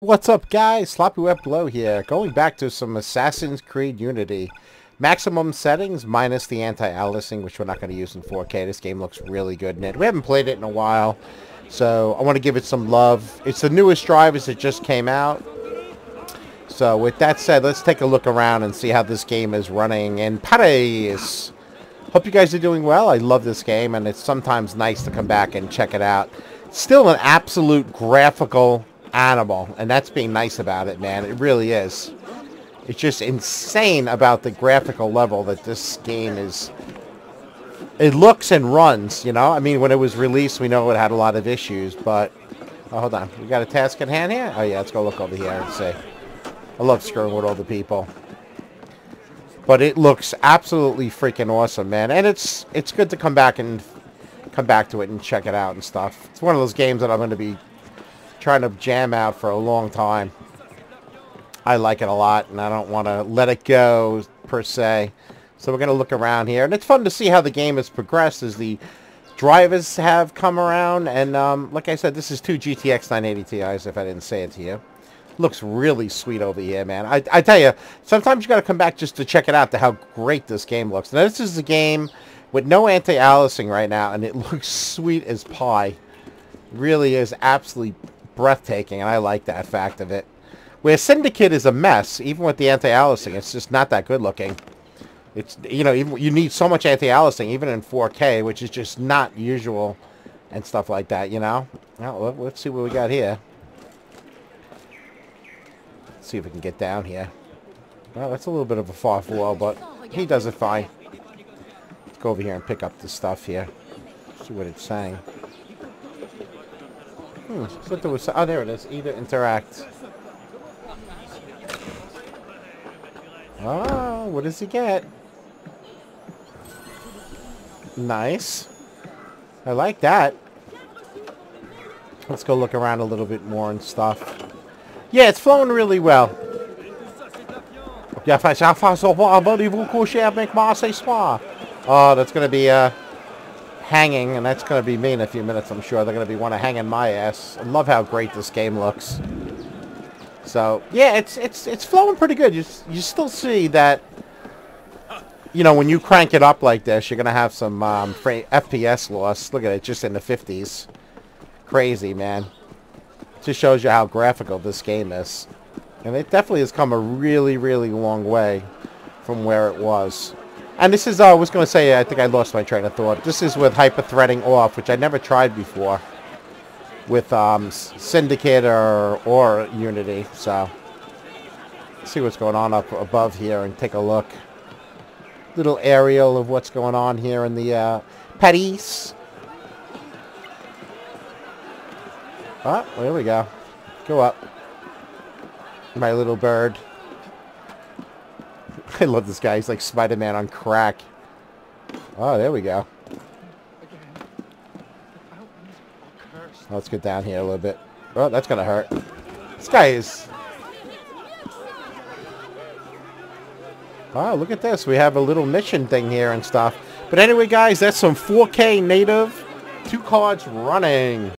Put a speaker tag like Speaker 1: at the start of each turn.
Speaker 1: What's up guys? Sloppy Web Blow here, going back to some Assassin's Creed Unity. Maximum settings minus the anti-aliasing, which we're not going to use in 4K. This game looks really good in it. We haven't played it in a while, so I want to give it some love. It's the newest drivers that just came out. So with that said, let's take a look around and see how this game is running in Paris. Hope you guys are doing well. I love this game, and it's sometimes nice to come back and check it out. still an absolute graphical animal, and that's being nice about it, man. It really is. It's just insane about the graphical level that this game is. It looks and runs, you know? I mean, when it was released, we know it had a lot of issues, but... Oh, hold on. We got a task at hand here? Oh, yeah, let's go look over here and see. I love screwing with all the people. But it looks absolutely freaking awesome, man. And it's it's good to come back and come back to it and check it out and stuff. It's one of those games that I'm going to be trying to jam out for a long time. I like it a lot, and I don't want to let it go, per se. So we're going to look around here. And it's fun to see how the game has progressed as the drivers have come around. And um, like I said, this is two GTX 980 Ti's, if I didn't say it to you. Looks really sweet over here, man. I, I tell you, sometimes you got to come back just to check it out to how great this game looks. Now, this is a game with no anti-aliasing right now, and it looks sweet as pie. Really is absolutely breathtaking, and I like that fact of it. Where Syndicate is a mess, even with the anti-aliasing, it's just not that good looking. It's, you know, even, you need so much anti-aliasing, even in 4K, which is just not usual and stuff like that, you know? Well, let's see what we got here. Let's see if we can get down here. Well, that's a little bit of a far fall, but he does it fine. Let's go over here and pick up the stuff here. See what it's saying. Hmm, oh, there it is. Either interact. Oh, what does he get? Nice. I like that. Let's go look around a little bit more and stuff. Yeah, it's flowing really well. Oh, that's going to be, uh hanging, and that's going to be me in a few minutes, I'm sure. They're going to be one to hanging my ass. I love how great this game looks. So, yeah, it's it's it's flowing pretty good. You, you still see that, you know, when you crank it up like this, you're going to have some um, FPS loss. Look at it, just in the 50s. Crazy, man. Just shows you how graphical this game is. And it definitely has come a really, really long way from where it was. And this is, uh, I was going to say, I think I lost my train of thought. This is with hyper-threading off, which I never tried before with um, Syndicate or, or Unity. So, see what's going on up above here and take a look. Little aerial of what's going on here in the uh, Paris. Oh, there we go. Go up. My little bird. I love this guy. He's like Spider-Man on crack. Oh, there we go. Let's get down here a little bit. Oh, that's going to hurt. This guy is... Oh, look at this. We have a little mission thing here and stuff. But anyway, guys, that's some 4K native. Two cards running.